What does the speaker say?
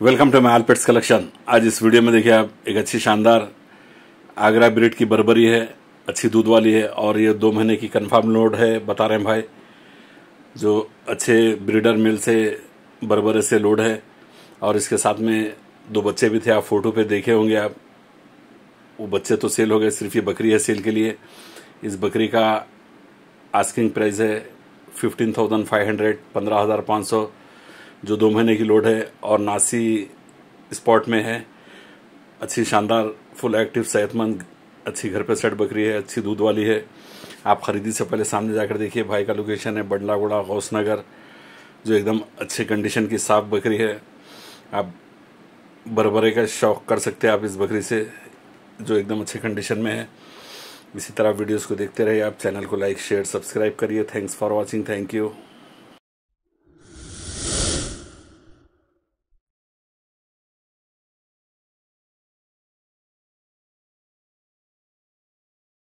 Welcome to my pets collection आज इस video में देखिए आप एक अच्छी शानदार आगरा ब्रीड की बर्बरी है, अच्छी दूध वाली है और ये दो महीने की कन्फर्म लोड है, बता रहे हैं भाई, जो अच्छे ब्रीडर मिल से, बरबरे से लोड है। और इसके साथ में दो बच्चे भी थे, आप फ़ोटो पे देखे होंगे आप। वो बच्चे तो सेल हो गए, सिर्फ़ ये बकरी है सेल के लिए। इस बकरी का आस्किंग प्राइस है फिफ्टीन थाउज़ेंड फाइव हंड्रेड पंद्रह हज़ार पाँच सौ। जो दो महीने की लोड है और नासी स्पॉट में है। अच्छी शानदार फुल एक्टिव सेहतमंद, अच्छी घर पे सेट बकरी है, अच्छी दूध वाली है। आप खरीदी से पहले सामने जाकर देखिए, भाई का लोकेशन है बंडलागुड़ा, गौसनगर, जो एकदम अच्छी कंडीशन की साफ़ बकरी है। आप बरबरे का शौक कर सकते हैं आप इस बकरी से, जो एकदम अच्छे कंडीशन में है। इसी तरह वीडियोस को देखते रहिए, आप चैनल को लाइक शेयर सब्सक्राइब करिए। Thanks for watching thank you